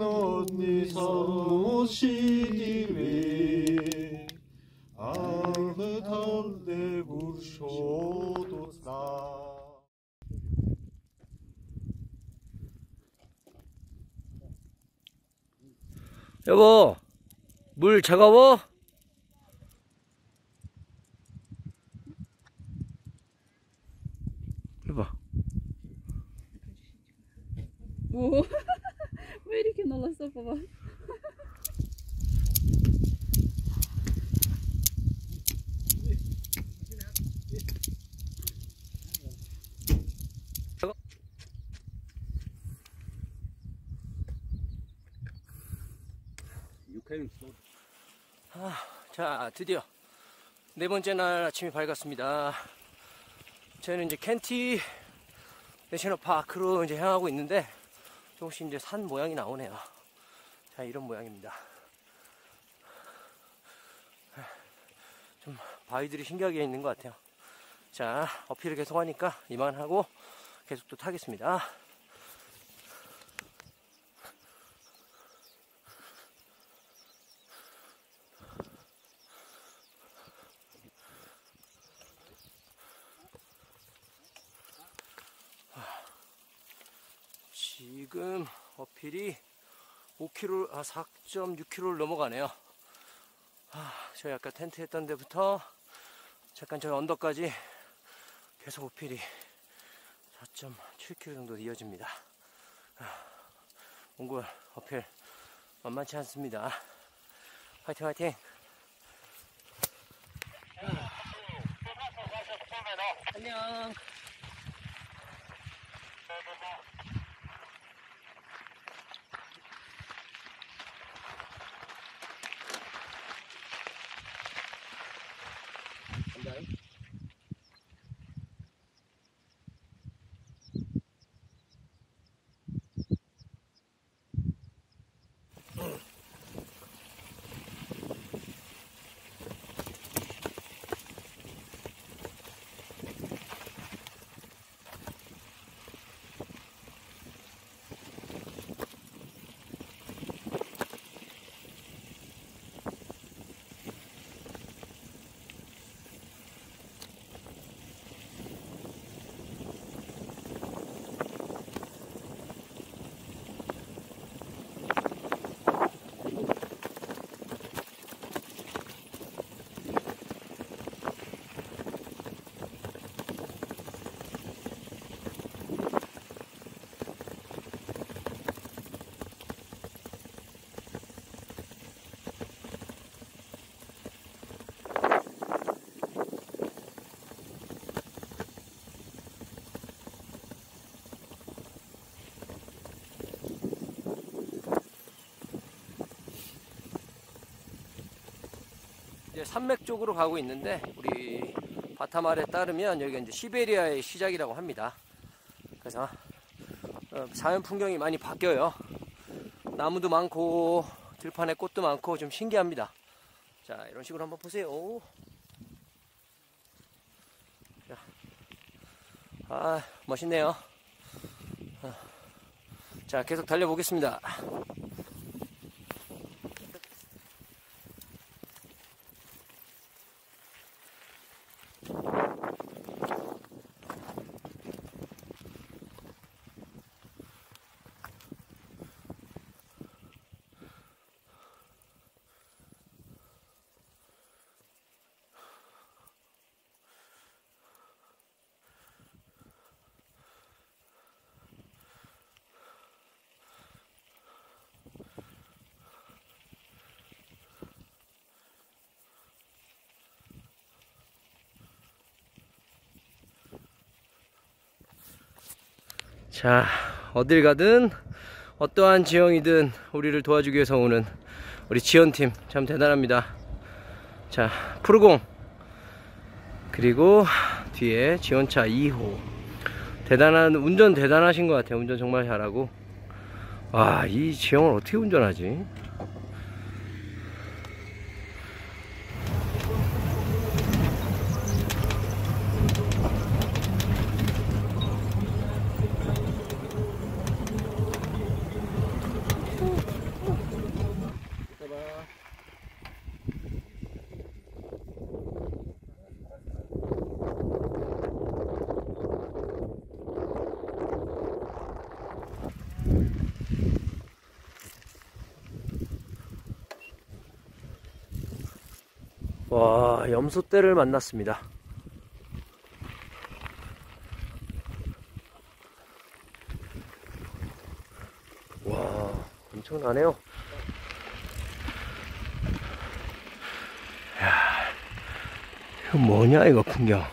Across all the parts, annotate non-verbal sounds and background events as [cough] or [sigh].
언니 사무시기에 아무 달래고 쇼도 싸 여보, 물 차가워? 해봐. 오, 왜 이렇게 놀랐어, 봐봐. 자, 드디어 네 번째 날 아침이 밝았습니다. 저희는 이제 켄티 내셔널 파크로 이제 향하고 있는데 조금씩 이제 산 모양이 나오네요. 자, 이런 모양입니다. 좀 바위들이 신기하게 있는 것 같아요. 자, 어필을 계속 하니까 이만하고 계속 또 타겠습니다. 지금 어필이 5km, 아, 4.6km를 넘어가네요. 아, 저희 아까 텐트 했던 데부터 잠깐 저희 언덕까지 계속 어필이 4.7km 정도 이어집니다. 아, 몽골 어필 만만치 않습니다. 화이팅 화이팅! 안녕! 산맥 쪽으로 가고 있는데 우리 바타말에 따르면 여기가 이제 시베리아의 시작이라고 합니다. 그래서 어, 자연 풍경이 많이 바뀌어요. 나무도 많고 들판에 꽃도 많고 좀 신기합니다. 자 이런 식으로 한번 보세요. 자, 아 멋있네요. 어, 자 계속 달려보겠습니다. あ! 자, 어딜 가든 어떠한 지형이든 우리를 도와주기 위해서 오는 우리 지원팀 참 대단합니다. 자, 푸르공 그리고 뒤에 지원차 2호 대단한 운전 대단하신 것 같아요. 운전 정말 잘하고 와, 이 지형을 어떻게 운전하지? 와, 염소떼를 만났습니다. 와, 엄청나네요. 야, 이거 뭐냐, 이거 풍경.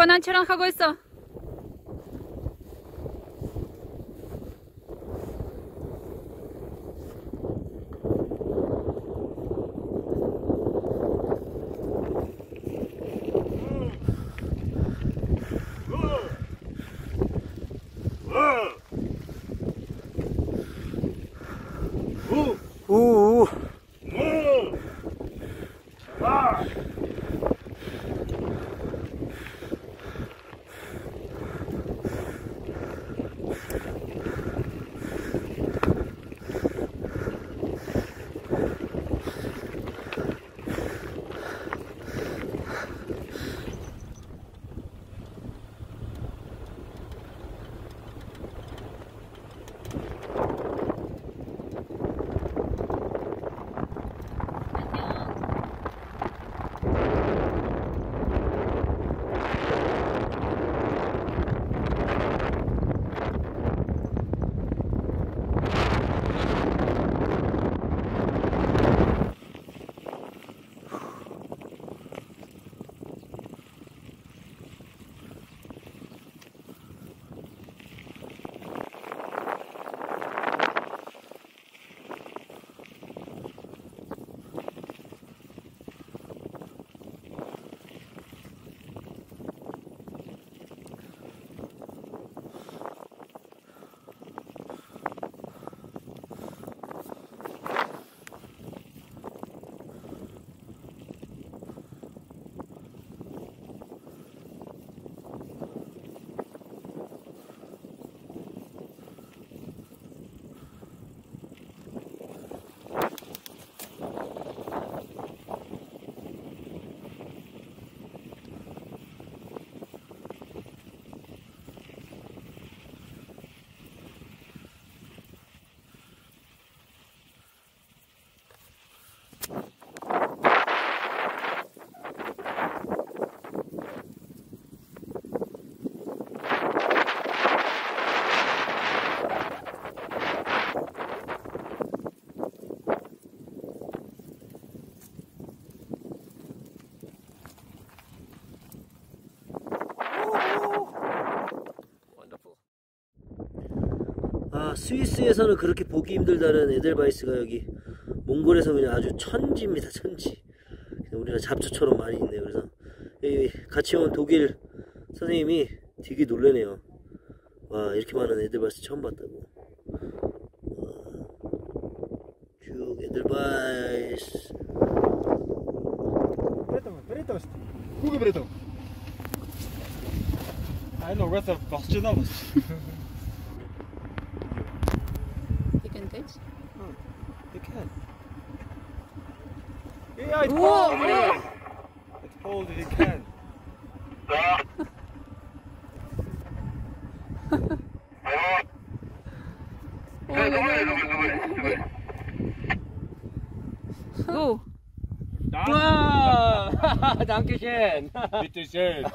오빠 난 촬영하고 있어. 아, 스위스에서는 그렇게 보기 힘들다는 에델바이스가 여기 몽골에서 그냥 아주 천지입니다, 천지. 그냥 우리가 잡초처럼 많이 있네요. 그래서 이 같이 온 독일 선생님이 되게 놀래네요. 와, 이렇게 많은 에델바이스 처음 봤다고. 와, 쭉 에델바이스. Бретом, бретом. Куга бретом. Айно, бретом, босчина бос. Yeah, I told you. I told you you can. Go. 와! dankeschön. Bitte schön. [laughs]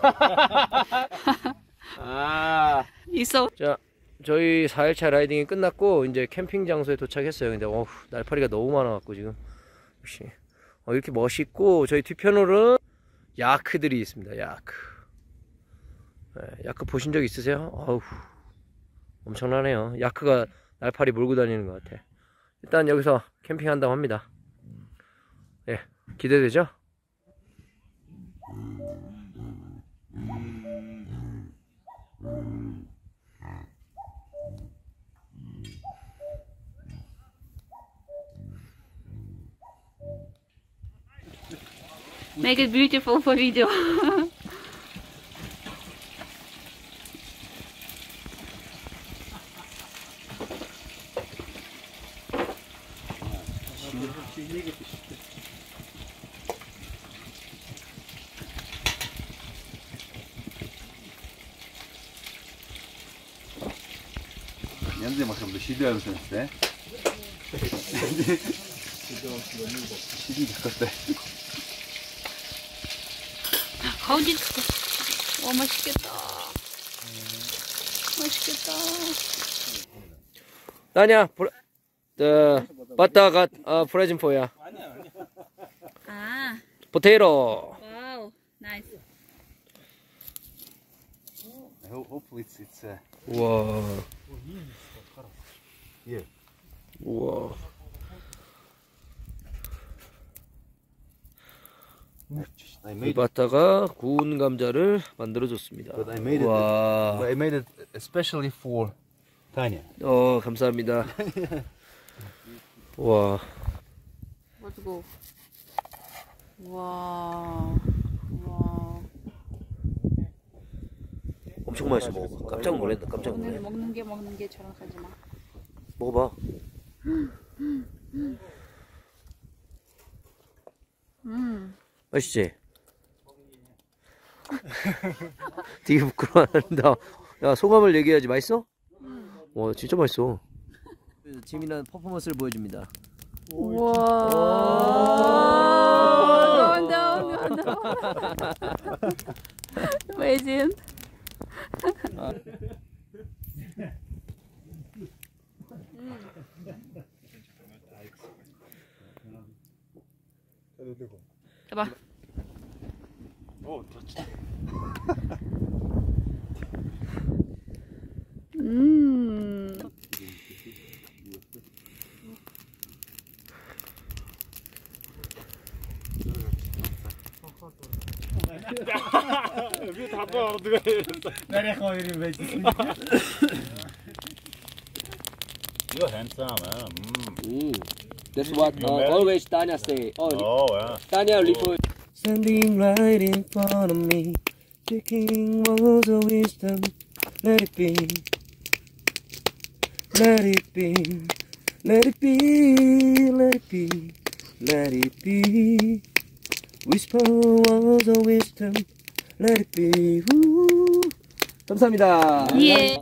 아. 있어. 자, 저희 4일차 라이딩이 끝났고 이제 캠핑 장소에 도착했어요. 근데 어후, 날파리가 너무 많아 갖고 지금 역시 어, 이렇게 멋있고 저희 뒤편으로는 야크들이 있습니다. 야크. 네, 야크 보신 적 있으세요? 어우 엄청나네요. 야크가 날파리 몰고 다니는 것 같아. 일단 여기서 캠핑한다고 합니다. 예, 기대되죠? make it beautiful for video. Şimdi bakalım bir şey diyor musunuz be? Şimdi [laughs] bakalım bir şey diyor? 가운데 와 맛있겠다. 맛있겠다. 나냐, 브라, 어, 바타가 어, 프레젠 포야. 아, 포테이로. 와우, 나이스. Hopefully it's, it's uh, 우와. 예. 우와. I 이 made it, 바타가 구운 감자를 만들어줬습니다. but I made it. 와. But I made it especially for Tanya. 어, 감사합니다. 와. Let's go. 와, 와. 엄청 맛있어. 먹어. 깜짝 놀랐다. 깜짝 오늘 놀래. 먹는 게 먹는 게 자랑하지 마. 먹어봐. 음, 맛있지? 되게 부끄러워한다. 야, 소감을 얘기해야지. 맛있어? 와, 진짜 맛있어. 재미난 퍼포먼스를 보여줍니다. 와. No, no. Amazing. 해봐. Oh, touched Mmm. Би тапаа ордог байсан. Нарийнхаа хоёр юм байж гисэн. You're handsome, man. Mm. That's what uh, always Tanya say. Oh, oh yeah. Tanya refer Standing right in front of me, taking words of wisdom. Let it be. Let it be. Let it be. Let it be. Let it be. Whisper words of wisdom. Let it be. Woo. 감사합니다. 예.